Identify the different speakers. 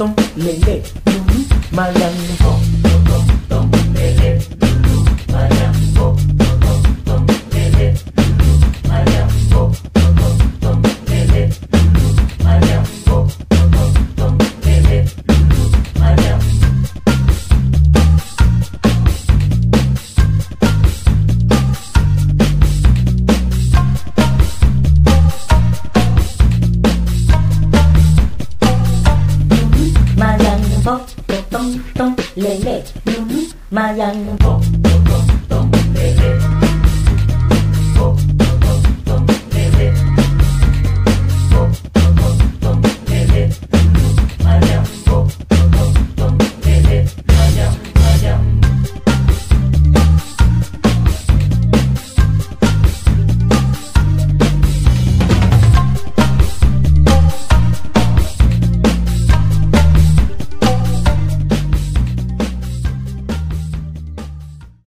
Speaker 1: Tom Lele, Malangho. pop, que tum tum, lele, lulu, mayan, pop, pop.